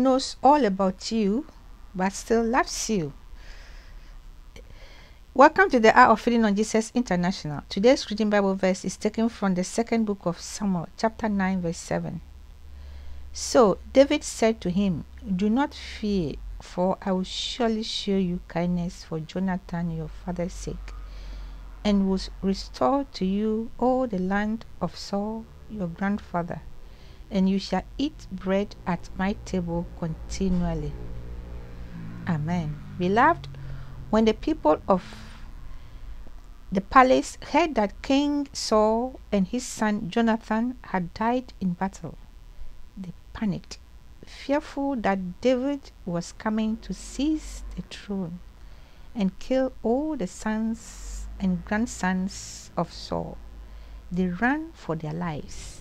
knows all about you but still loves you. Welcome to the Hour of Feeding on Jesus International. Today's reading Bible verse is taken from the second book of Samuel, chapter 9, verse 7. So David said to him, Do not fear, for I will surely show you kindness for Jonathan your father's sake, and will restore to you all the land of Saul your grandfather, and you shall eat bread at my table continually. Amen. Beloved, when the people of the palace heard that King Saul and his son Jonathan had died in battle, they panicked, fearful that David was coming to seize the throne and kill all the sons and grandsons of Saul. They ran for their lives.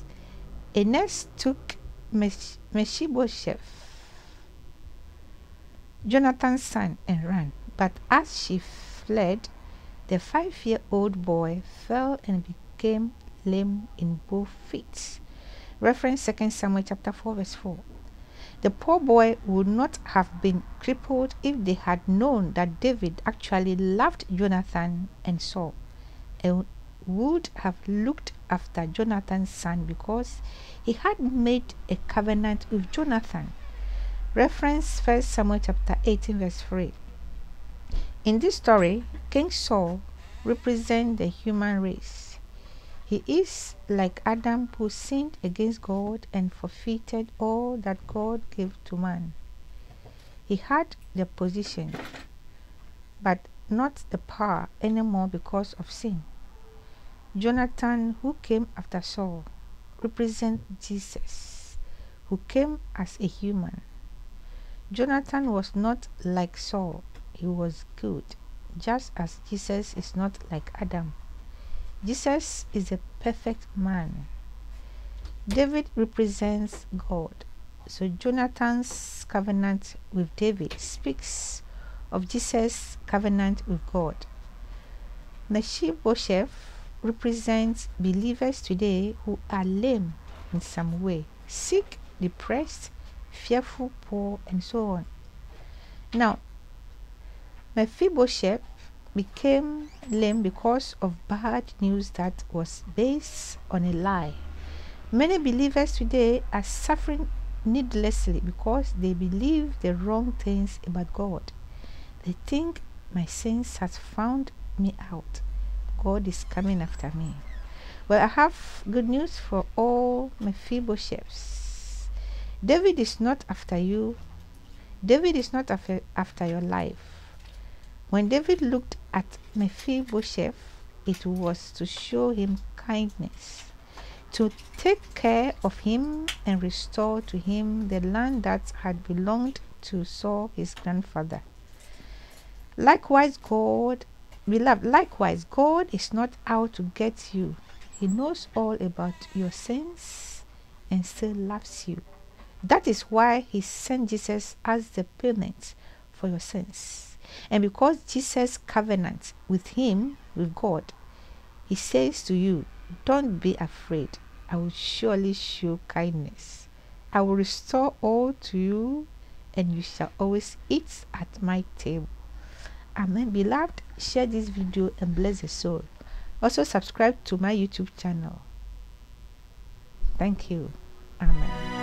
Inez took Mephibosheth, Jonathan's son, and ran. But as she fled, the five year old boy fell and became lame in both feet. Reference 2 Samuel chapter 4, verse 4. The poor boy would not have been crippled if they had known that David actually loved Jonathan and Saul would have looked after Jonathan's son because he had made a covenant with Jonathan. Reference 1 Samuel chapter 18, verse 3. In this story, King Saul represents the human race. He is like Adam who sinned against God and forfeited all that God gave to man. He had the position, but not the power anymore because of sin. Jonathan, who came after Saul, represents Jesus, who came as a human. Jonathan was not like Saul, he was good, just as Jesus is not like Adam. Jesus is a perfect man. David represents God. So Jonathan's covenant with David speaks of Jesus' covenant with God. Mephibosheth represents believers today who are lame in some way, sick, depressed, fearful, poor, and so on. Now, Mephibosheth became lame because of bad news that was based on a lie. Many believers today are suffering needlessly because they believe the wrong things about God. They think my sins has found me out. God is coming after me. Well, I have good news for all Mephibosheths. David is not after you. David is not after, after your life. When David looked at Mephibosheth, it was to show him kindness, to take care of him and restore to him the land that had belonged to Saul his grandfather. Likewise, God, beloved, likewise, God is not out to get you. He knows all about your sins and still loves you. That is why he sent Jesus as the payment for your sins. And because Jesus covenant with him, with God, he says to you, Don't be afraid. I will surely show kindness. I will restore all to you, and you shall always eat at my table. Amen. Beloved, share this video and bless the soul. Also, subscribe to my YouTube channel. Thank you. Amen.